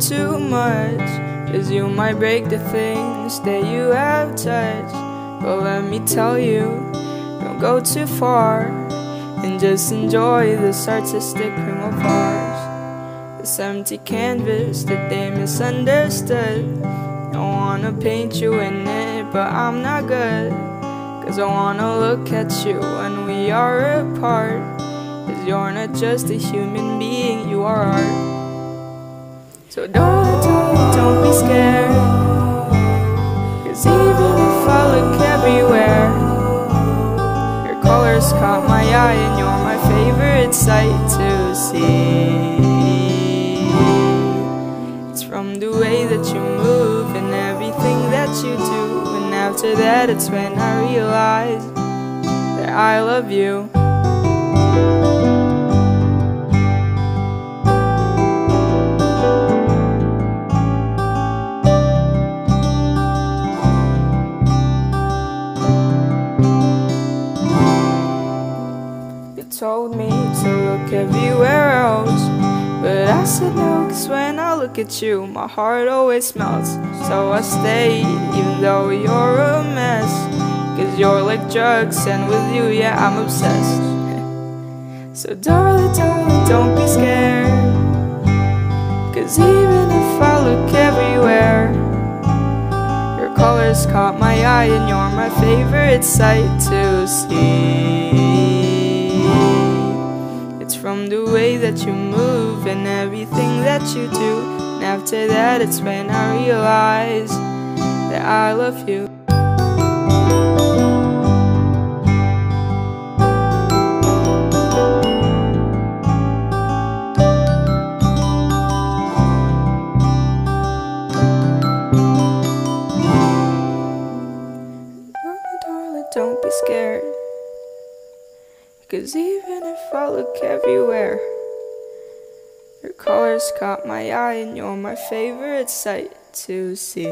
too much Cause you might break the things that you have touched. But let me tell you, don't go too far And just enjoy this artistic cream of ours This empty canvas that they misunderstood. I wanna paint you in it, but I'm not good. Cause I wanna look at you when we are apart. Cause you're not just a human being, you are. art So darling, darling, don't be scared. Cause even if I look everywhere Your colors caught my eye and you're my favorite sight to see. It's from the way that you move and everything that you do. And after that it's when I realize that I love you told me to look everywhere else. But I said no, cause when I look at you My heart always melts. So I stayed, even though you're a mess. Cause you're like drugs, and with you, yeah, I'm obsessed. So darling, darling, don't be scared. Cause even if I look everywhere Your colors caught my eye And you're my favorite sight to see from the way that you move and everything that you do. And after that, it's when I realize that I love you. Don't be scared. Cause even if I look everywhere, your colors caught my eye and you're my favorite sight to see.